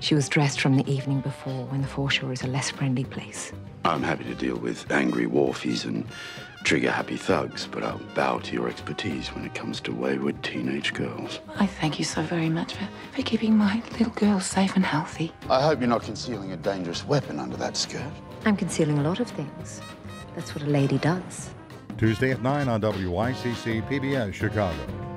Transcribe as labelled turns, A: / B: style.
A: She was dressed from the evening before when the foreshore is a less friendly place.
B: I'm happy to deal with angry wharfies and trigger-happy thugs, but I'll bow to your expertise when it comes to wayward teenage girls.
C: I thank you so very much for, for keeping my little girl safe and healthy.
B: I hope you're not concealing a dangerous weapon under that skirt.
A: I'm concealing a lot of things. That's what a lady does.
D: Tuesday at 9 on WYCC PBS Chicago.